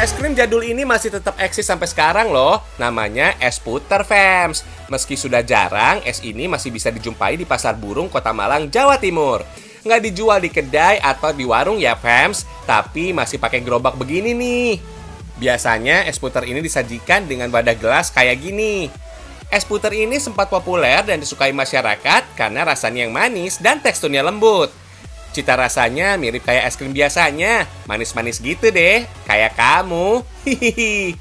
Es krim jadul ini masih tetap eksis sampai sekarang loh. Namanya es puter fams. Meski sudah jarang, es ini masih bisa dijumpai di Pasar Burung Kota Malang, Jawa Timur. Nggak dijual di kedai atau di warung ya fams, tapi masih pakai gerobak begini nih. Biasanya es puter ini disajikan dengan wadah gelas kayak gini. Es puter ini sempat populer dan disukai masyarakat karena rasanya yang manis dan teksturnya lembut. Cita rasanya mirip kayak es krim biasanya, manis-manis gitu deh, kayak kamu. Hihihi.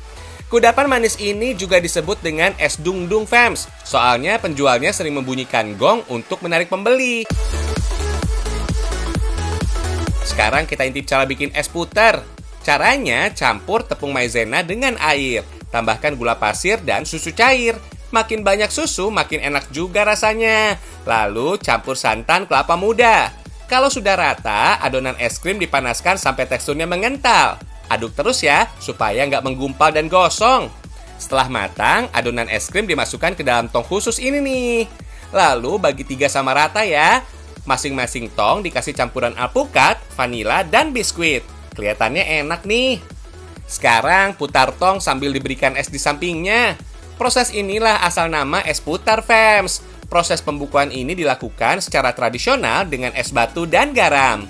Kudapan manis ini juga disebut dengan es dung-dung fams, soalnya penjualnya sering membunyikan gong untuk menarik pembeli. Sekarang kita intip cara bikin es puter. Caranya campur tepung maizena dengan air, tambahkan gula pasir dan susu cair. Makin banyak susu, makin enak juga rasanya. Lalu campur santan kelapa muda. Kalau sudah rata, adonan es krim dipanaskan sampai teksturnya mengental. Aduk terus ya, supaya nggak menggumpal dan gosong. Setelah matang, adonan es krim dimasukkan ke dalam tong khusus ini nih. Lalu bagi tiga sama rata ya. Masing-masing tong dikasih campuran alpukat, vanila, dan biskuit. Kelihatannya enak nih. Sekarang putar tong sambil diberikan es di sampingnya. Proses inilah asal nama es putar fams. Proses pembukuan ini dilakukan secara tradisional dengan es batu dan garam.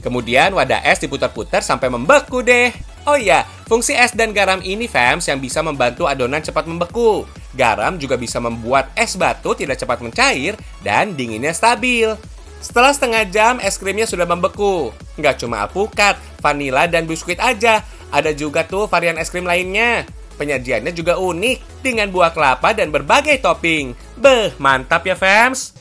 Kemudian wadah es diputar-putar sampai membeku deh. Oh iya, fungsi es dan garam ini fams yang bisa membantu adonan cepat membeku. Garam juga bisa membuat es batu tidak cepat mencair dan dinginnya stabil. Setelah setengah jam, es krimnya sudah membeku. Nggak cuma alpukat, vanila, dan biskuit aja. Ada juga tuh varian es krim lainnya. Penyajiannya juga unik dengan buah kelapa dan berbagai topping. Beh, mantap ya fams.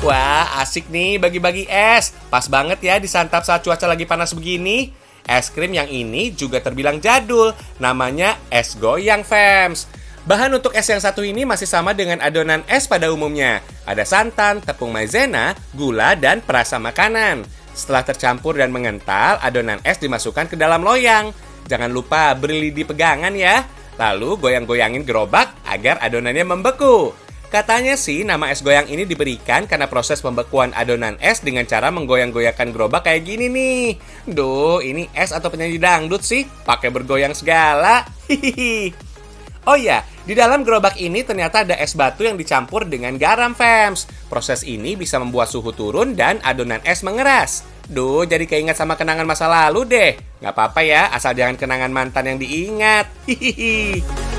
Wah, asik nih bagi-bagi es. Pas banget ya disantap saat cuaca lagi panas begini. Es krim yang ini juga terbilang jadul. Namanya es goyang fams. Bahan untuk es yang satu ini masih sama dengan adonan es pada umumnya. Ada santan, tepung maizena, gula, dan perasa makanan. Setelah tercampur dan mengental, adonan es dimasukkan ke dalam loyang. Jangan lupa beri lidi pegangan ya. Lalu goyang-goyangin gerobak agar adonannya membeku. Katanya sih nama es goyang ini diberikan karena proses pembekuan adonan es dengan cara menggoyang-goyangkan gerobak kayak gini nih. Duh, ini es atau penyanyi dangdut sih? Pakai bergoyang segala. Hihihi. Oh ya, di dalam gerobak ini ternyata ada es batu yang dicampur dengan garam fams. Proses ini bisa membuat suhu turun dan adonan es mengeras. Duh, jadi keinget sama kenangan masa lalu deh. Nggak apa-apa ya, asal jangan kenangan mantan yang diingat. Hihihi.